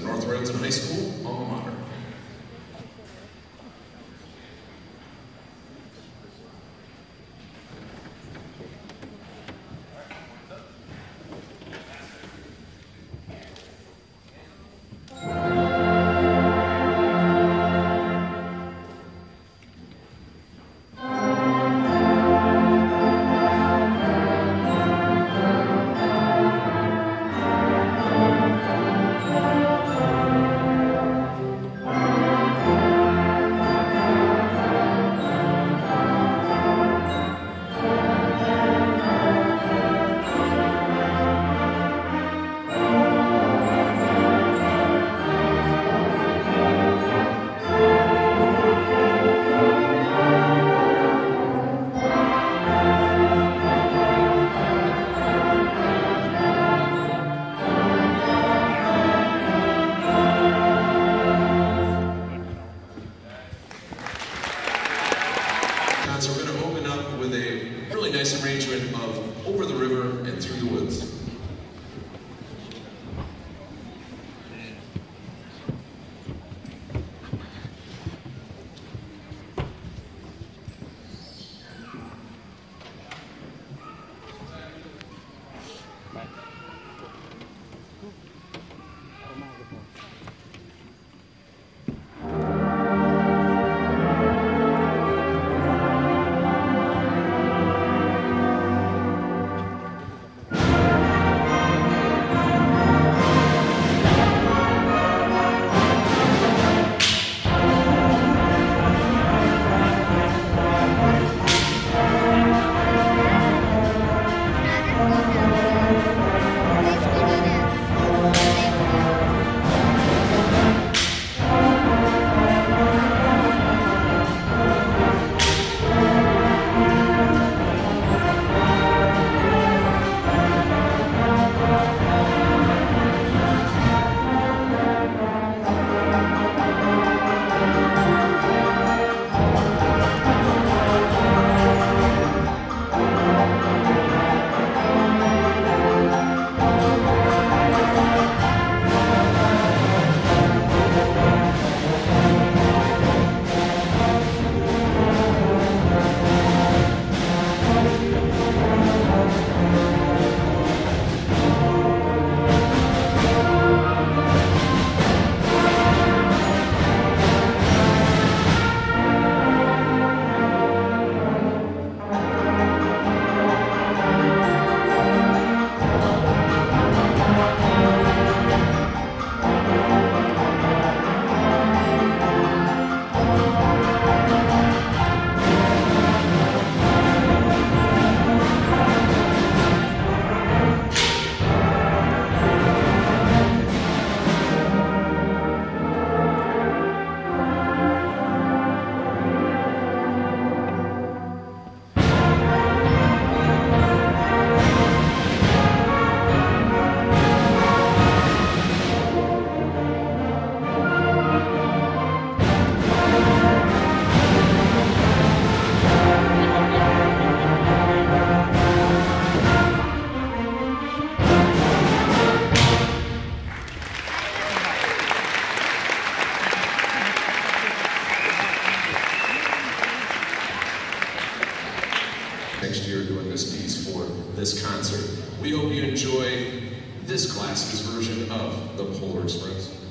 the North Roads High School alma mater. Cold River Springs.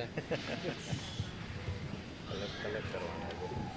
Poner pizza. Kalat-kalat ka rin.